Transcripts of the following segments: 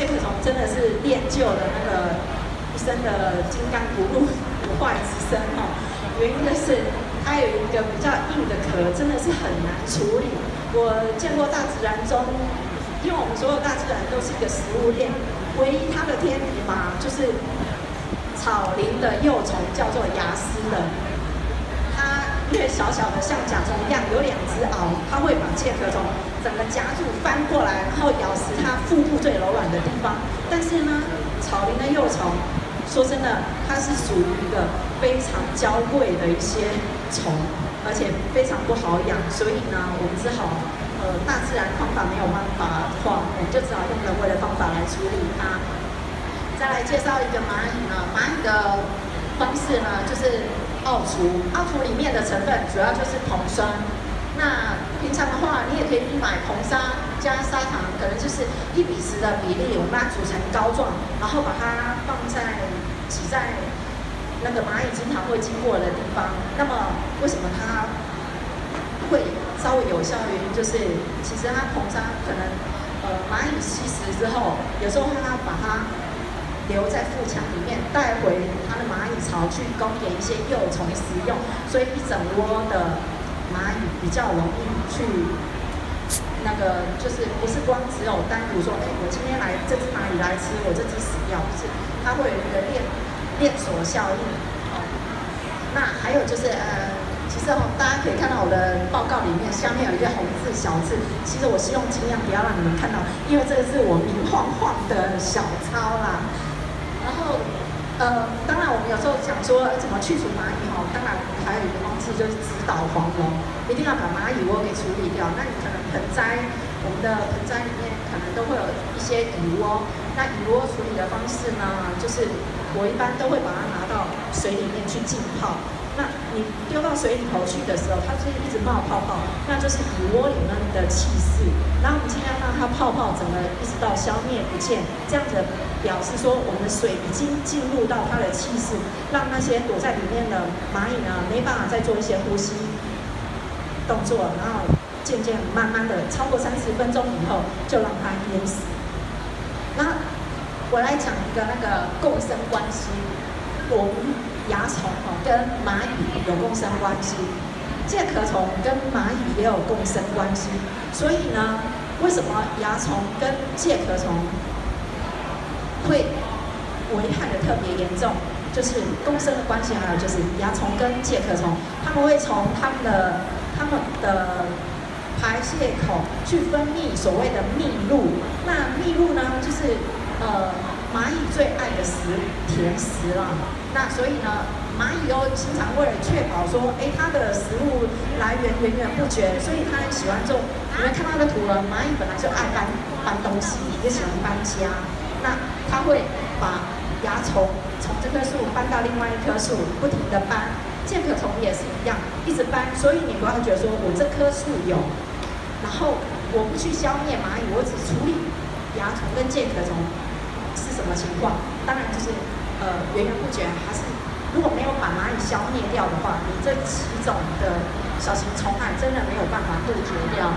介壳虫真的是练就了那个一身的金刚不不坏之身哈。原因就是它有一个比较硬的壳，真的是很难处理。我见过大自然中，因为我们所有大自然都是一个食物链，唯一它的天敌嘛，就是草林的幼虫，叫做牙丝的。略小小的像甲虫一样，有两只螯，它会把介壳虫整个夹住翻过来，然后咬死它腹部最柔软的地方。但是呢，草林的幼虫，说真的，它是属于一个非常娇贵的一些虫，而且非常不好养，所以呢，我们只好，呃，大自然方法没有办法的话，我们就只好用人为的方法来处理它。再来介绍一个蚂蚁呢，蚂蚁的方式呢，就是。奥厨，奥厨里面的成分主要就是硼酸。那平常的话，你也可以买硼砂加砂糖，可能就是一比十的比例，我们把它煮成膏状，然后把它放在挤在那个蚂蚁经常会经过的地方。那么为什么它会稍微有效？原因就是，其实它硼砂可能呃蚂蚁吸食之后，有时候它把它。留在腹腔里面，带回它的蚂蚁巢去供给一些幼虫食用，所以一整窝的蚂蚁比较容易去那个，就是不是光只有单独说，哎，我今天来这只蚂蚁来吃，我这只死掉，不是，它会有一个链链锁效应。那还有就是，呃，其实哦，大家可以看到我的报告里面下面有一个红字小字，其实我希望尽量不要让你们看到，因为这个是我明晃晃的小抄啦。然后，呃，当然我们有时候讲说怎么去除蚂蚁哈，当然还有一个方式就是指导黄龙，一定要把蚂蚁窝给处理掉。那你可能盆栽，我们的盆栽里面可能都会有一些蚁窝，那蚁窝处理的方式呢，就是我一般都会把它拿到水里面去浸泡。那你丢到水里头去的时候，它就一直冒泡泡，那就是蚁窝里面的气势。然后我们尽量让它泡泡整个一直到消灭不见，这样子表示说我们的水已经进入到它的气室，让那些躲在里面的蚂蚁呢没办法再做一些呼吸动作，然后渐渐慢慢的超过三十分钟以后，就让它淹死。那我来讲一个那个共生关系，我们。蚜虫哦，跟蚂蚁有共生关系，介壳虫跟蚂蚁也有共生关系，所以呢，为什么蚜虫跟介壳虫会危害的特别严重？就是共生的关系，还有就是蚜虫跟介壳虫，他们会从他们的他们的排泄口去分泌所谓的蜜露，那蜜露呢，就是呃。蚂蚁最爱的食甜食了，那所以呢，蚂蚁又经常为了确保说，哎，它的食物来源源源不绝，所以它很喜欢种。你们看它的图了，蚂蚁本来就爱搬搬东西，也喜欢搬家。那它会把蚜虫从这棵树搬到另外一棵树，不停的搬。剑壳虫也是一样，一直搬。所以你不要觉得说我这棵树有，然后我不去消灭蚂蚁，我只处理蚜虫跟剑壳虫。是什么情况？当然就是呃源源不绝，还是如果没有把蚂蚁消灭掉的话，你这几种的小型虫害真的没有办法杜绝掉。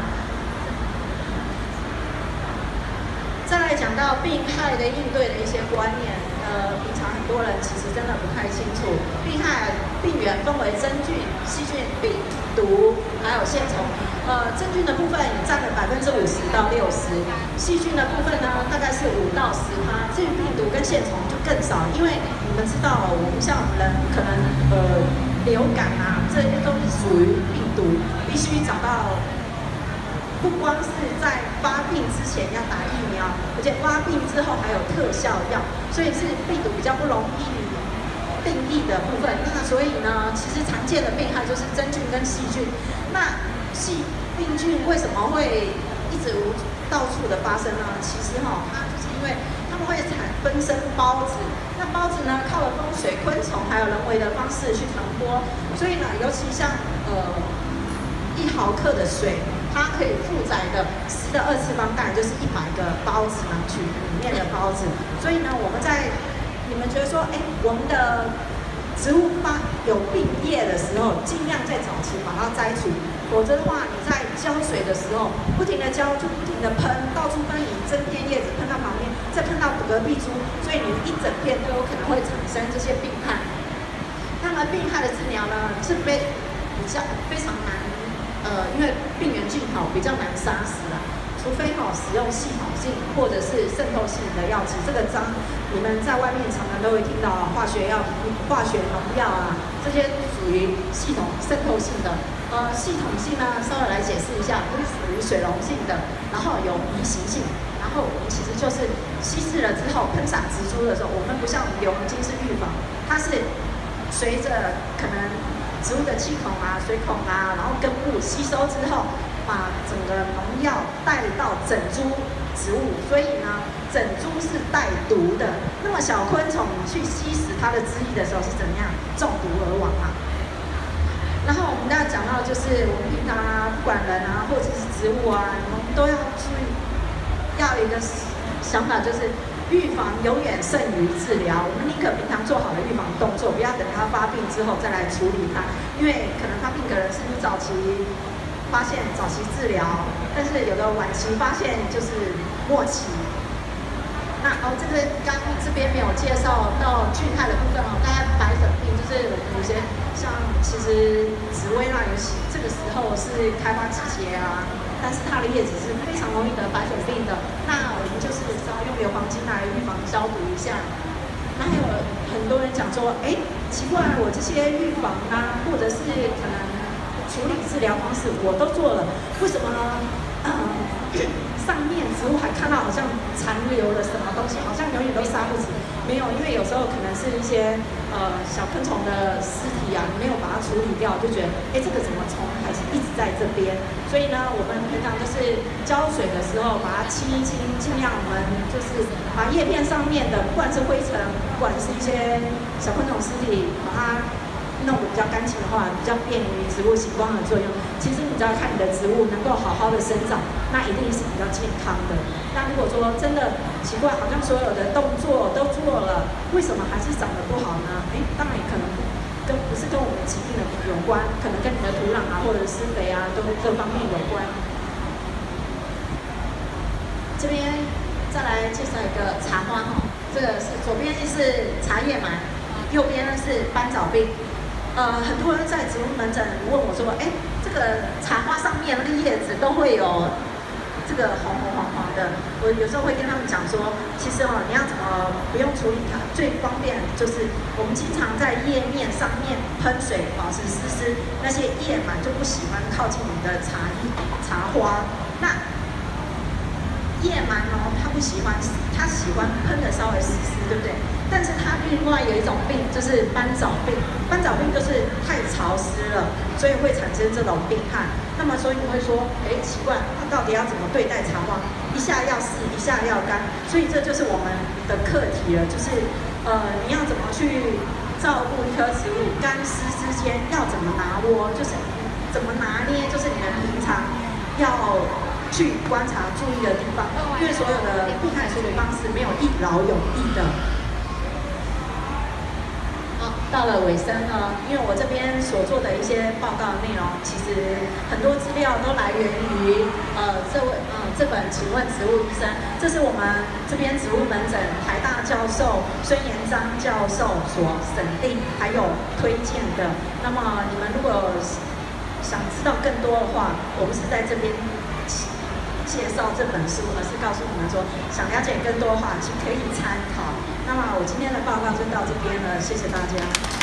再来讲到病害的应对的一些观念，呃，平常很多人其实真的不太清楚，病害病源分为真菌、细菌、病毒，还有线虫。呃，真菌的部分占了百分之五十到六十，细菌的部分呢大概是五到十趴，至于病毒跟线虫就更少，因为你们知道，我们像人可能呃流感啊，这些都是属于病毒，必须找到，不光是在发病之前要打疫苗，而且发病之后还有特效药，所以是病毒比较不容易定义的部分。那所以呢，其实常见的病害就是真菌跟细菌，那。细病菌为什么会一直无到处的发生呢？其实哈，它就是因为它们会产分生孢子，那孢子呢靠了风水、昆虫还有人为的方式去传播，所以呢，尤其像呃一毫克的水，它可以负载的十的二次方当然就是一百个孢子囊群里面的孢子，所以呢，我们在你们觉得说，哎，我们的植物发有病叶的时候，尽量在早期把它摘除。否则的话，你在浇水的时候，不停的浇，就不停的喷，到处喷，你整片叶子喷到旁边，再喷到。隔壁株，所以你一整片都有可能会产生这些病害。那么病害的治疗呢，是非比较非常难，呃，因为病原菌好比较难杀死啊，除非哈使用系统性或者是渗透性的药剂。这个章你们在外面常常都会听到啊化学药、化学农药啊，这些属于系统渗透性的。呃，系统性呢，稍微来解释一下，它是属于水溶性的，然后有移行性，然后我们其实就是稀释了之后喷洒植株的时候，我们不像流红金是预防，它是随着可能植物的气孔啊、水孔啊，然后根部吸收之后，把的农药带到整株植物，所以呢，整株是带毒的。那么小昆虫去吸食它的汁液的时候是怎么样中毒而亡啊？然后我们要讲到，就是我们平常啊，不管人啊，或者是植物啊，我们都要注意，要一个想法，就是预防永远胜于治疗。我们宁可平常做好了预防动作，不要等它发病之后再来处理它，因为可能发病可能是你早期发现、早期治疗，但是有的晚期发现就是末期。那哦，这个刚这边没有介绍到菌害的部分哦，大家白粉病就是有些像其实紫薇那有这个时候是开花季节啊，但是它的叶子是非常容易得白粉病的。那我们就是稍微用硫磺精来预防消毒一下。那还有很多人讲说，哎，奇怪，我这些预防啊，或者是可能处理治疗方式我都做了，为什么呢？上面植物还看到好像残留了什么东西，好像永远都杀不死。没有，因为有时候可能是一些呃小昆虫的尸体啊，没有把它处理掉，就觉得哎这个怎么虫还是一直在这边。所以呢，我们平常就是浇水的时候把它清一清，尽量我们就是把叶片上面的不管是灰尘，不管是一些小昆虫尸体，把它。比较干净的话，比较便于植物行光的作用。其实你只要看你的植物能够好好的生长，那一定是比较健康的。那如果说真的奇怪，好像所有的动作都做了，为什么还是长得不好呢？哎，当然也可能跟不是跟我们疾病的有关，可能跟你的土壤啊或者施肥啊都各方面有关。这边再来介绍一个茶花哈，这个是左边是茶叶嘛，右边呢是斑藻病。呃，很多人在植物门诊问我说：“哎，这个茶花上面那个叶子都会有这个红红黄黄的。”我有时候会跟他们讲说：“其实哦，你要怎么不用处理它？最方便就是我们经常在叶面上面喷水，保持湿湿，那些叶螨就不喜欢靠近你的茶叶茶花。那叶螨哦，它不喜欢，它喜欢喷的稍微湿湿，对不对？”但是它另外有一种病，就是斑藻病。斑藻病就是太潮湿了，所以会产生这种病害。那么，所以你会说，哎，奇怪，它到底要怎么对待茶花？一下要湿，一下要干，所以这就是我们的课题了。就是，呃，你要怎么去照顾一棵植物，干湿之间要怎么拿握？就是怎么拿捏？就是你们平常要去观察、注意的地方。因为所有的病害处理方式没有一劳永逸的。到了尾声呢，因为我这边所做的一些报告内容，其实很多资料都来源于呃这位呃这本《请问植物医生》，这是我们这边植物门诊台大教授孙延章教授所审定还有推荐的。那么你们如果想知道更多的话，我们是在这边介绍这本书，而是告诉你们说，想了解更多的话，请可以参考。那么我今天的报告就到这边了，谢谢大家。